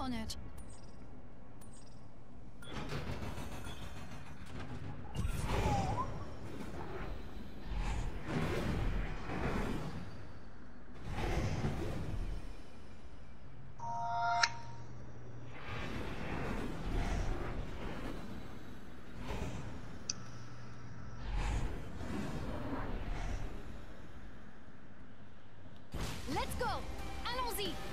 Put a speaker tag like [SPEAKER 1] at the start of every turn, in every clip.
[SPEAKER 1] on it. Let's go! Allons-y!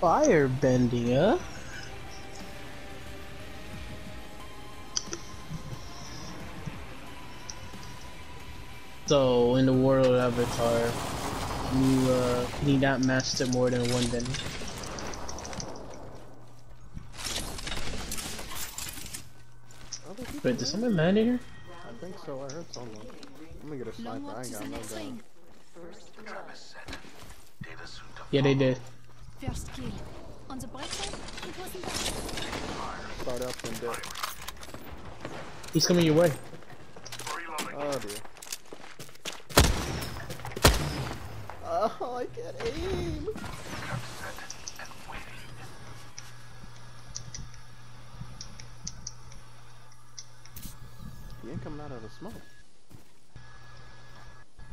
[SPEAKER 2] Fire bending, huh? So, in the world of Avatar, you uh, need not master more than one bending. Wait,
[SPEAKER 3] do?
[SPEAKER 2] does someone land here?
[SPEAKER 3] I think so. I heard someone. I'm gonna get a
[SPEAKER 1] Long
[SPEAKER 3] sniper. I ain't got
[SPEAKER 1] the
[SPEAKER 3] no
[SPEAKER 1] next
[SPEAKER 3] gun.
[SPEAKER 2] Yeah, they did.
[SPEAKER 1] First kill. On the bright side, it wasn't bad.
[SPEAKER 3] Start up and dip.
[SPEAKER 2] He's coming your way.
[SPEAKER 3] Oh dear. Oh, I can't aim. He ain't coming out of the smoke.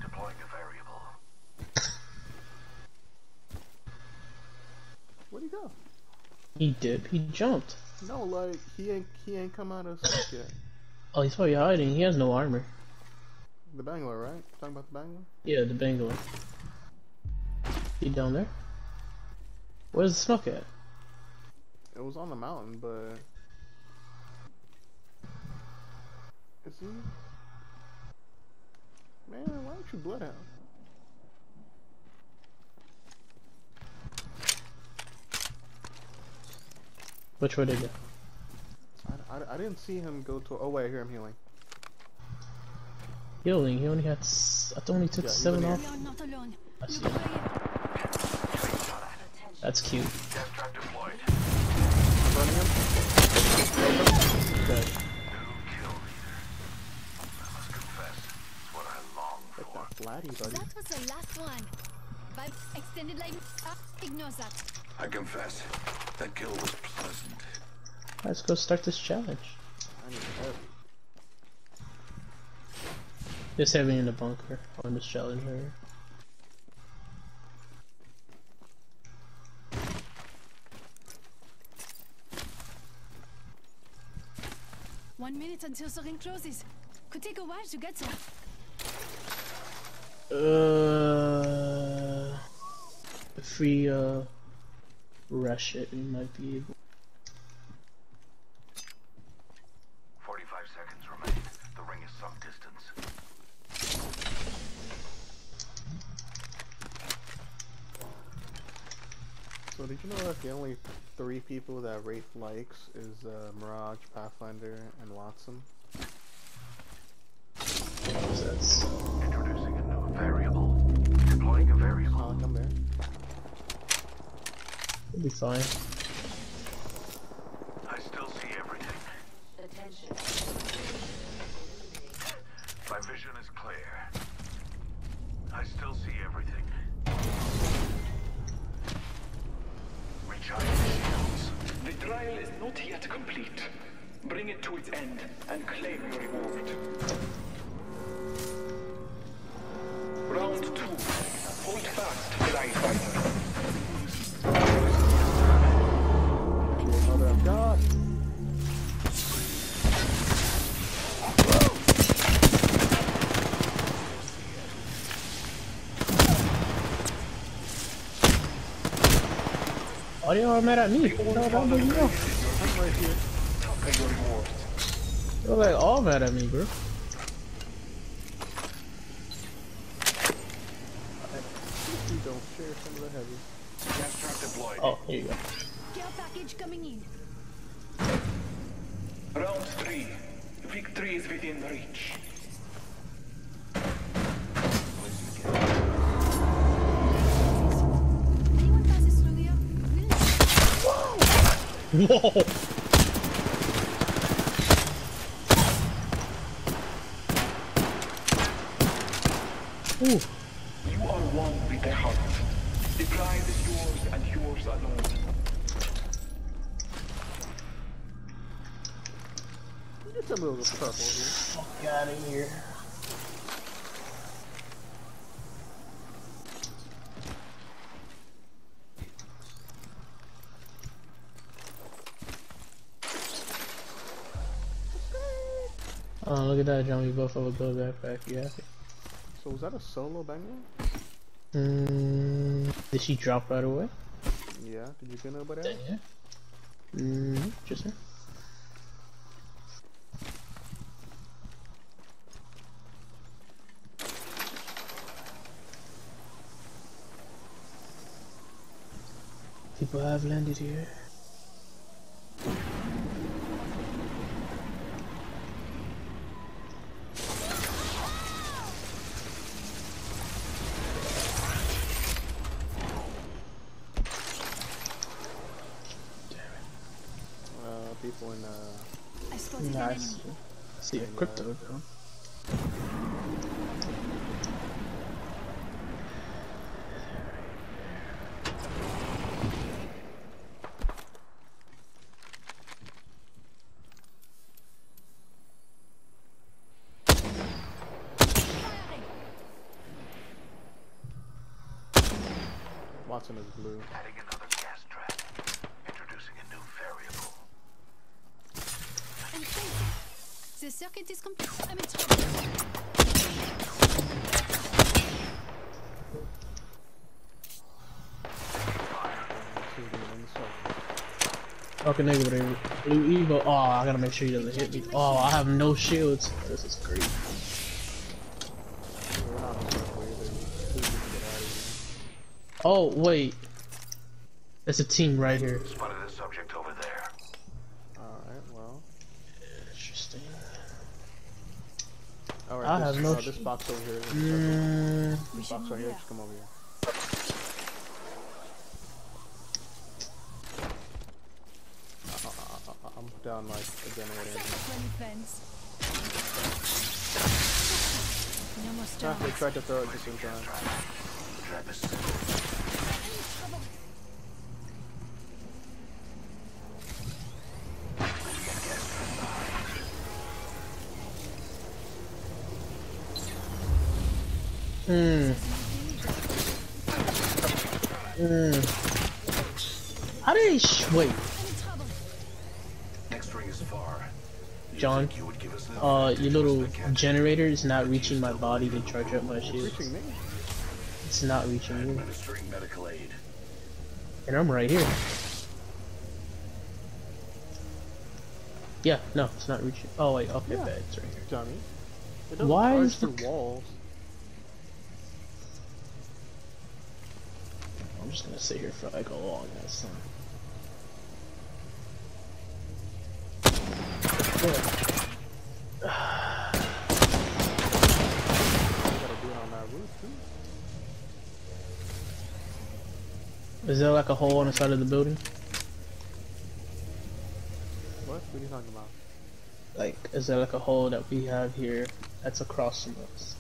[SPEAKER 4] Deploying a variable.
[SPEAKER 3] Where'd he go?
[SPEAKER 2] He did. He jumped.
[SPEAKER 3] No, like he ain't he ain't come out of the yet.
[SPEAKER 2] Oh, he's probably hiding. He has no armor.
[SPEAKER 3] The Bangalore, right? Talking about the Bangalore?
[SPEAKER 2] Yeah, the Bangalore. He down there? Where's the smoke at?
[SPEAKER 3] It was on the mountain, but is he? Man, why don't you bloodhound?
[SPEAKER 2] Which way did he go?
[SPEAKER 3] I, I, I didn't see him go to. Oh wait, I hear him healing.
[SPEAKER 2] Healing. He only had. S I thought he took
[SPEAKER 3] Yeah,
[SPEAKER 2] seven off.
[SPEAKER 1] We are not alone.
[SPEAKER 2] I see.
[SPEAKER 1] Look.
[SPEAKER 2] That's cute.
[SPEAKER 4] Gas trap deployed.
[SPEAKER 3] Him. Dead.
[SPEAKER 4] New kill leader. I must confess, it's what I long
[SPEAKER 3] Get
[SPEAKER 4] for.
[SPEAKER 3] that flatty, buddy.
[SPEAKER 1] That was the last one. By extended life, ah, ignore that.
[SPEAKER 4] I confess, that kill was pleasant.
[SPEAKER 2] Let's go start this challenge.
[SPEAKER 3] I need heavy.
[SPEAKER 2] This heavy in the bunker on this challenge area.
[SPEAKER 1] One minute until the ring closes. Could take a while to get there.
[SPEAKER 2] Uh, if we uh rush it, we might be able.
[SPEAKER 4] 45 seconds remain. The ring is some distance.
[SPEAKER 3] So did you know that the only three people that rate likes is uh, Mirage, Pathfinder, and
[SPEAKER 2] Wattson?
[SPEAKER 4] Introducing a new variable. Deploying a variable.
[SPEAKER 3] Oh, come there.
[SPEAKER 2] It'll be fine.
[SPEAKER 4] I still see everything.
[SPEAKER 5] Attention.
[SPEAKER 4] My vision is clear. I still see everything. Recharging shields.
[SPEAKER 6] The trial is not yet complete. Bring it to its end and claim your reward. Round two. Hold fast,
[SPEAKER 2] Why do y'all mad at me? No, don't bring me.
[SPEAKER 3] I'm right here.
[SPEAKER 6] Take your reward.
[SPEAKER 2] You're like all mad at me, bro.
[SPEAKER 3] You don't share some of the heavy.
[SPEAKER 4] Gas trap deployed.
[SPEAKER 2] Oh, here you go.
[SPEAKER 1] Care package coming in.
[SPEAKER 6] Round three. Victory is within reach.
[SPEAKER 2] Whoa! Ooh.
[SPEAKER 6] You are one with the heart. The prize is yours and yours alone.
[SPEAKER 3] Get some little purple here.
[SPEAKER 2] Fuck out of here. Look at that, John. We both have a gold backpack. You happy?
[SPEAKER 3] So was that a solo banger?
[SPEAKER 2] Mm, did she drop right away?
[SPEAKER 3] Yeah. Did you get nobody else?
[SPEAKER 2] yeah. Mm, just her. People have landed here.
[SPEAKER 3] People in uh.
[SPEAKER 1] I spotted an
[SPEAKER 2] Nice.
[SPEAKER 1] enemy.
[SPEAKER 2] See a crypto though.
[SPEAKER 3] Wattson is blue.
[SPEAKER 2] Fucking nigga with a blue Evo. Oh, I gotta make sure he doesn't hit me. Oh, I have no shields. This is great.
[SPEAKER 3] We're not in the circle either. Please just get out of here.
[SPEAKER 2] Oh, wait. There's a team right here.
[SPEAKER 4] Spotted a subject over there.
[SPEAKER 3] Alright, well.
[SPEAKER 2] Interesting.
[SPEAKER 3] Alright,
[SPEAKER 2] I
[SPEAKER 3] this,
[SPEAKER 2] have no
[SPEAKER 3] uh, this box over here. is in circle.
[SPEAKER 2] Mm,
[SPEAKER 3] This box right here,
[SPEAKER 1] here.
[SPEAKER 3] just come over here. I, I, I, I'm down like a generator. in here.
[SPEAKER 1] When it bends. No more
[SPEAKER 3] Ah, They tried to throw it at the same time.
[SPEAKER 4] Trap is set.
[SPEAKER 1] Trouble.
[SPEAKER 2] mm, mm. How did he wait, John?
[SPEAKER 4] think you would give us an
[SPEAKER 2] Uh, your little
[SPEAKER 4] against the cat?
[SPEAKER 2] generator is not reaching my body to charge up my
[SPEAKER 3] shield.
[SPEAKER 2] It's not reaching me.
[SPEAKER 4] Administering medical aid.
[SPEAKER 2] And I'm right here. Yeah, no, it's not reaching. Oh wait, okay,
[SPEAKER 3] Yeah.
[SPEAKER 2] bad, it's right here.
[SPEAKER 3] Johnny. It
[SPEAKER 2] Why is the-
[SPEAKER 3] through walls.
[SPEAKER 2] I'm just gonna sit here for like a long ass time.
[SPEAKER 3] You gotta do it on that roof too.
[SPEAKER 2] Is there like a hole on the side of the building?
[SPEAKER 3] What? What are you talking about?
[SPEAKER 2] Like, is there like a hole that we have here that's across from us?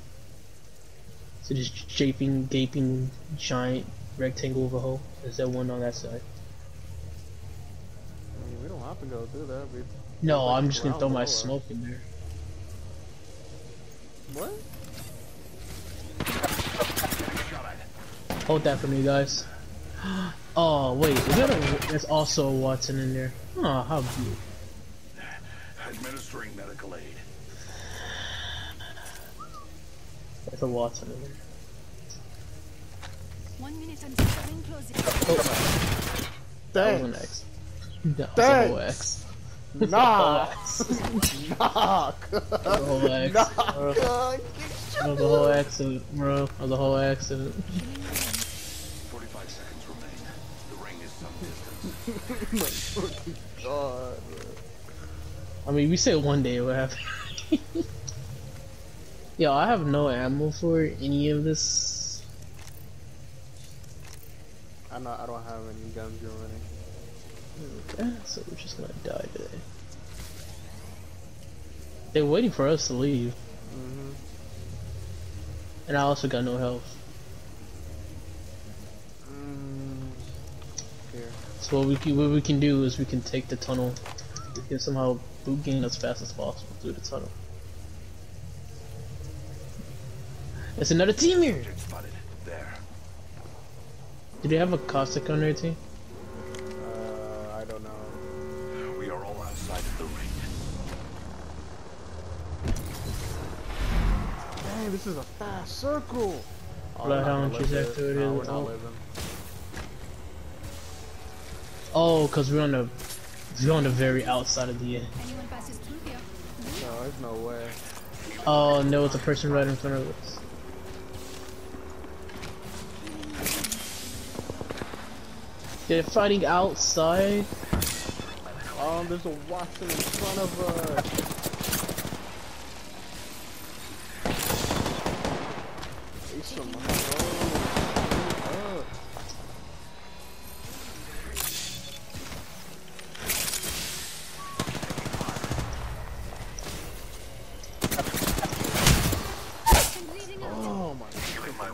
[SPEAKER 2] So just shaping, gaping, giant rectangle of a hole. Is there one on that side?
[SPEAKER 3] I mean, we don't have to go through that. We...
[SPEAKER 2] No,
[SPEAKER 3] like
[SPEAKER 2] I'm just gonna throw my
[SPEAKER 3] below
[SPEAKER 2] smoke in there.
[SPEAKER 3] What?
[SPEAKER 2] Hold that for me, guys. Oh wait, is that a? There's also a Wattson in there. Oh, how cute.
[SPEAKER 4] Administering medical aid.
[SPEAKER 2] There's a Wattson in there.
[SPEAKER 1] One minute until the ring closes.
[SPEAKER 2] Oh, that was an
[SPEAKER 3] Thanks.
[SPEAKER 2] X. That was a whole
[SPEAKER 3] Thanks.
[SPEAKER 2] X.
[SPEAKER 3] Nah. Knock.
[SPEAKER 2] That whole X.
[SPEAKER 3] Knock.
[SPEAKER 2] bro.
[SPEAKER 3] Uh,
[SPEAKER 2] That was a whole accident, bro. Was a whole accident.
[SPEAKER 4] 45 seconds remain. The ring is some distance.
[SPEAKER 3] God.
[SPEAKER 2] I mean, we said one day it would happen. Yo, I have no ammo for any of this.
[SPEAKER 3] I'm not. I don't have any guns running.
[SPEAKER 2] Okay, so we're just gonna die today. They're waiting for us to leave.
[SPEAKER 3] Mm-hmm.
[SPEAKER 2] And I also got no health.
[SPEAKER 3] Mm.
[SPEAKER 2] So what we can, what we can do is we can take the tunnel. We can somehow boot gain as fast as possible through the tunnel. It's another team here!
[SPEAKER 4] Spotted. There.
[SPEAKER 2] Do they have a Caustic on their team?
[SPEAKER 3] This is a fast circle. Oh,
[SPEAKER 2] Bloodhound
[SPEAKER 3] we're not gonna
[SPEAKER 2] is
[SPEAKER 3] live
[SPEAKER 2] after it
[SPEAKER 3] No, we're not
[SPEAKER 2] oh.
[SPEAKER 3] living.
[SPEAKER 2] Oh, cause we're on the we're on the very outside of the.
[SPEAKER 1] Anyone passes through here?
[SPEAKER 3] No, there's no way.
[SPEAKER 2] Oh no, it's a person right in front of us. They're fighting outside.
[SPEAKER 3] Um, there's a Wattson in front of us.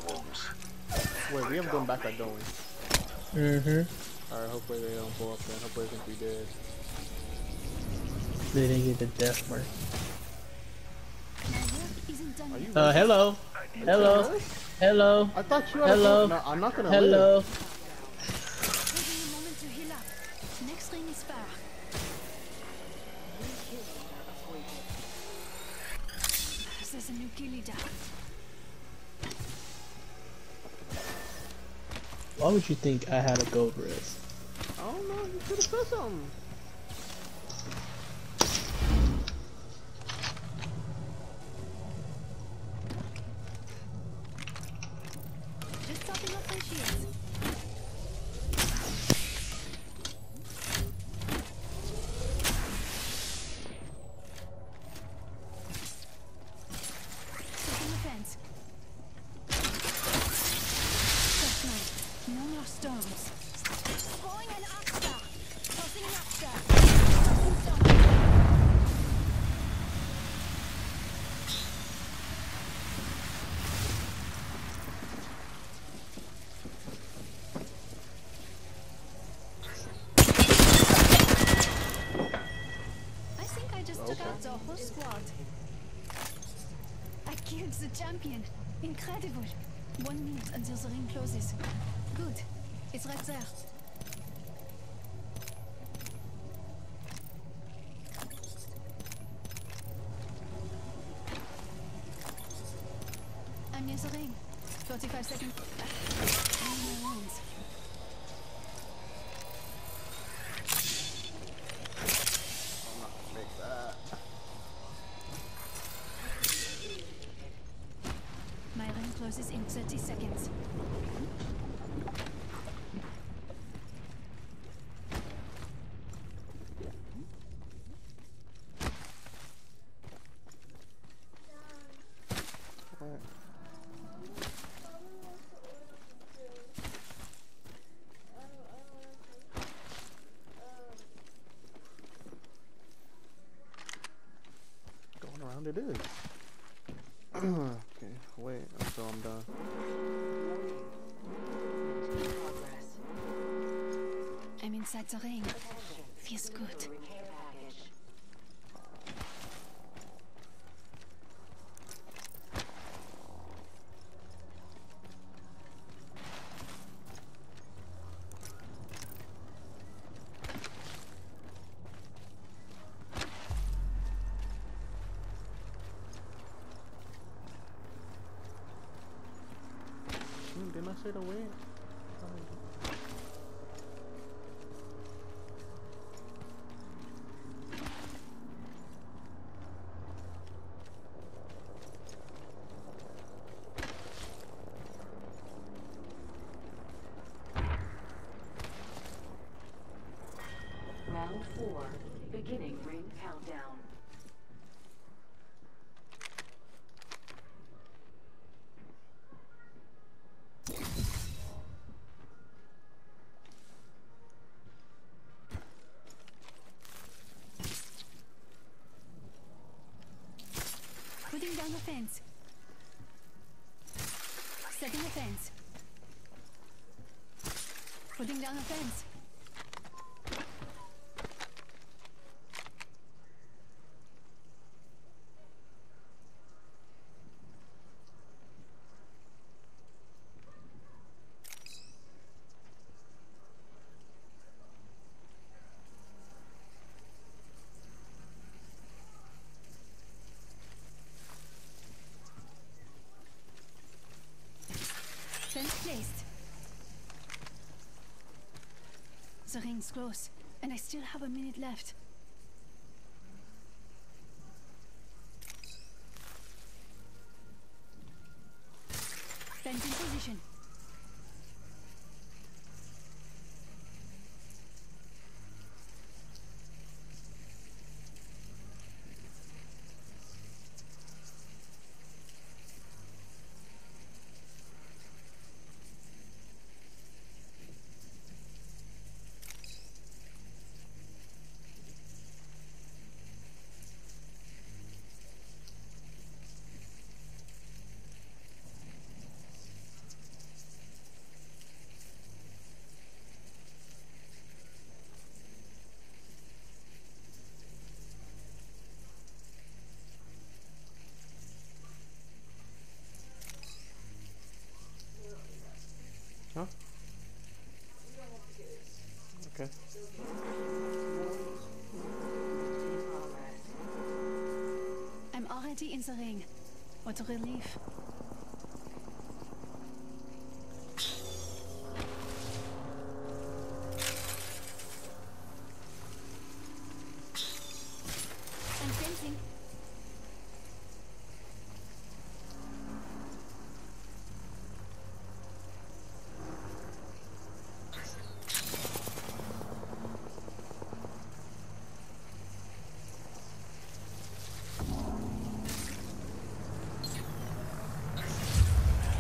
[SPEAKER 4] Healing wounds.
[SPEAKER 3] Wait, we haven't gone back like don't we?
[SPEAKER 2] Mm-hmm.
[SPEAKER 3] Alright, hopefully they don't blow up then. Hopefully they think we did.
[SPEAKER 2] They didn't get the death mark.
[SPEAKER 1] My work isn't done
[SPEAKER 3] Are
[SPEAKER 1] yet.
[SPEAKER 3] you
[SPEAKER 2] Uh, hello, hello, hello,
[SPEAKER 3] I thought you had
[SPEAKER 2] Hello.
[SPEAKER 3] A no, I'm not gonna
[SPEAKER 2] hello.
[SPEAKER 3] live.
[SPEAKER 1] Taking moment to heal up. Next ring is far. There's a new kill
[SPEAKER 2] Why would you think I had a gold res?
[SPEAKER 3] I don't know. You should have something.
[SPEAKER 1] Incredible. One minute until the ring closes. Good. It's right there. I'm near the ring. 45 seconds.
[SPEAKER 3] Didn't I say to?
[SPEAKER 5] Round four, beginning
[SPEAKER 1] offense. Setting a fence. Putting down a fence. The close, and I still have a minute left. Fence in position.
[SPEAKER 3] Okay.
[SPEAKER 1] I'm already in the ring. What a relief. I'm fencing.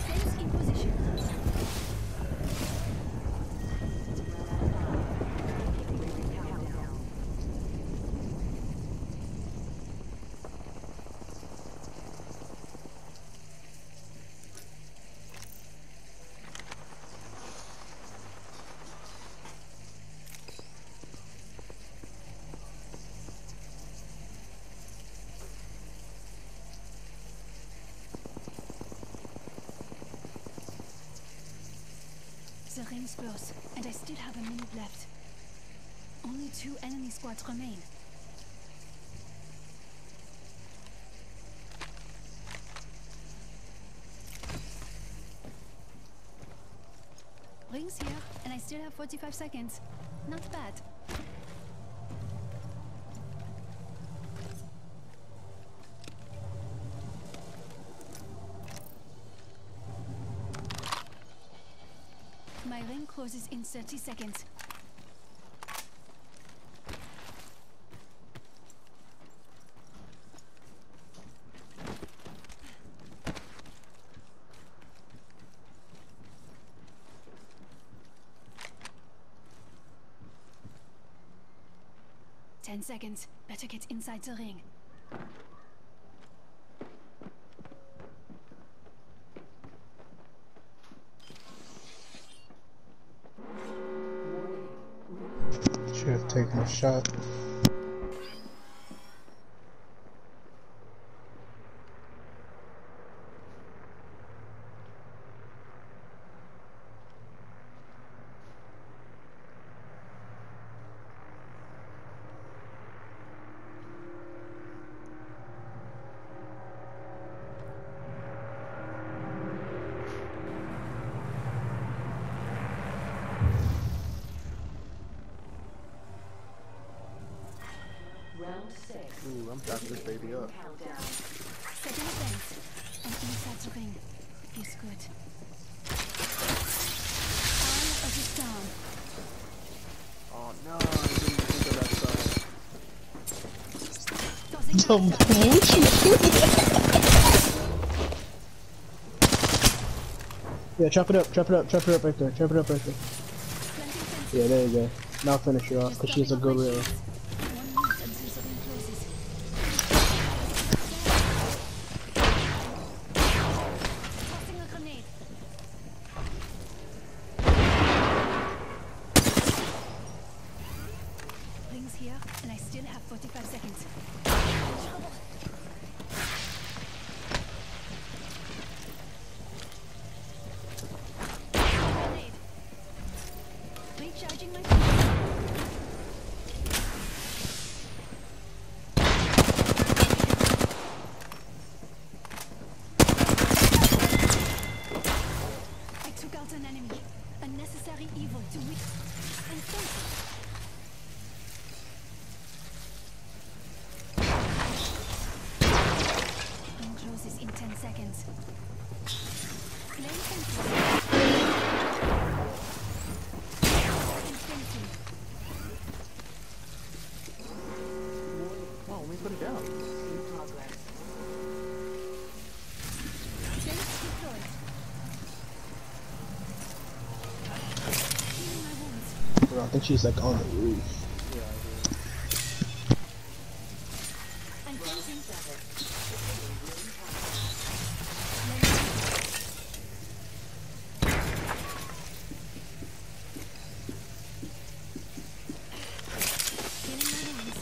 [SPEAKER 1] Fence in position. Ring's close, and I still have a minute left. Only two enemy squads remain. Ring's here, and I still have 45 seconds. Not bad. Closes in 30 seconds. Ten seconds. Better get inside the ring.
[SPEAKER 7] Taken a shot.
[SPEAKER 5] Round six.
[SPEAKER 3] Ooh, I'm backing this baby up.
[SPEAKER 5] Countdown.
[SPEAKER 1] Setting a fence. And inside the ring. Feels good. Eye of the storm.
[SPEAKER 3] Oh no, I didn't think of that side.
[SPEAKER 1] Tossing
[SPEAKER 2] Some
[SPEAKER 1] out the-
[SPEAKER 2] bullshit. Yeah, chop it up, chop it up, chop it up right there, chop it up right there. Yeah, there you go. Now finish her off, because she's a
[SPEAKER 1] dropping
[SPEAKER 2] good
[SPEAKER 1] off
[SPEAKER 2] think she's like on the roof.
[SPEAKER 3] Yeah, I
[SPEAKER 1] I'm closing. Healing my wounds.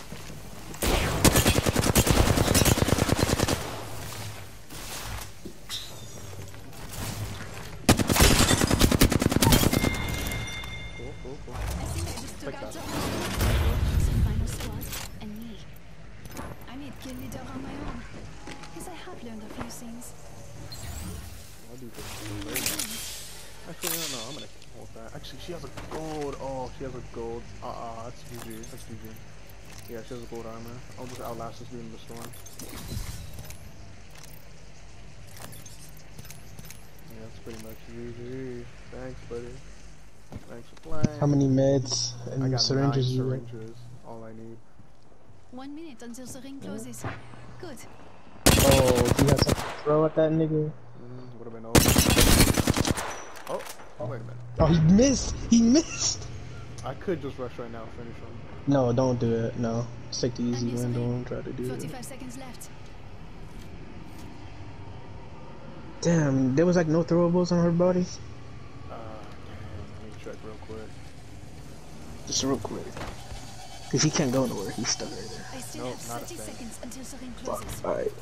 [SPEAKER 3] do. Cool, cool, cool.
[SPEAKER 1] I think I just took
[SPEAKER 3] Like
[SPEAKER 1] out
[SPEAKER 3] that.
[SPEAKER 1] the final squad and me. I need kill leader on my own. Guess I have learned a few things.
[SPEAKER 3] I'll do this. Actually, no, no, I'm gonna hold that. Actually, she has a gold. Oh, she has a gold. Uh, uh, that's GG. That's GG. Yeah, she has a gold armor. I'll just outlast this dude in the storm. Yeah, that's pretty much GG. Thanks, buddy. Thanks for playing.
[SPEAKER 7] How many meds
[SPEAKER 3] I
[SPEAKER 7] and
[SPEAKER 3] got
[SPEAKER 7] syringes
[SPEAKER 3] nine
[SPEAKER 7] you got?
[SPEAKER 3] syringes. All I need.
[SPEAKER 1] One minute until the ring closes. Good.
[SPEAKER 2] Oh, you have something to throw at that nigga?
[SPEAKER 3] Would have been over. Oh, oh, wait a minute.
[SPEAKER 2] Oh, he missed! He missed!
[SPEAKER 3] I could just rush right now and finish him.
[SPEAKER 2] No, don't do it. No. Just take the easy
[SPEAKER 1] I'm
[SPEAKER 2] win. Don't try to do it.
[SPEAKER 1] 45 seconds left.
[SPEAKER 2] Damn, there was like no throwables on her body?
[SPEAKER 3] Uh, damn, let me check real quick.
[SPEAKER 2] Just real quick. Cause he can't go nowhere. He's stuck right there.
[SPEAKER 1] I still
[SPEAKER 3] Nope,
[SPEAKER 1] have
[SPEAKER 3] not a
[SPEAKER 1] 30
[SPEAKER 3] thing.
[SPEAKER 1] seconds until the ring
[SPEAKER 2] Fuck.
[SPEAKER 1] closes.
[SPEAKER 2] Alright.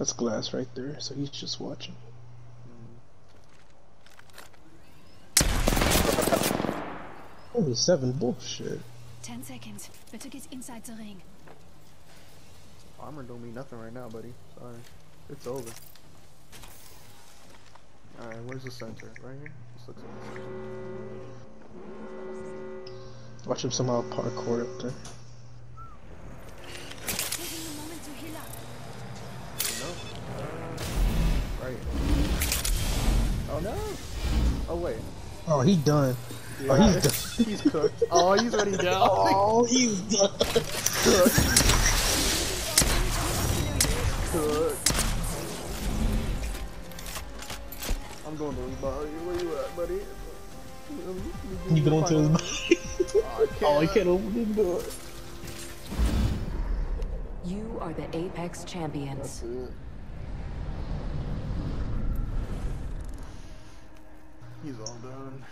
[SPEAKER 2] That's glass right there, so he's just watching. Only seven bullshit.
[SPEAKER 1] 10 seconds. Better get inside the ring.
[SPEAKER 3] Armor don't mean nothing right now, buddy. Sorry. It's over. Alright, where's the center? Right here? This looks like the center.
[SPEAKER 2] Watch him somehow parkour up there.
[SPEAKER 3] Oh,
[SPEAKER 2] he done. Oh, he's done.
[SPEAKER 3] he's cooked. Oh, he's already down.
[SPEAKER 2] Oh, he's done.
[SPEAKER 3] cooked. Cooked. I'm going to his body. Where you at, buddy?
[SPEAKER 2] You go into his body.
[SPEAKER 3] Oh, I can't.
[SPEAKER 2] Oh, he can't open the door.
[SPEAKER 5] You are the Apex champions.
[SPEAKER 3] That's it. He's all done.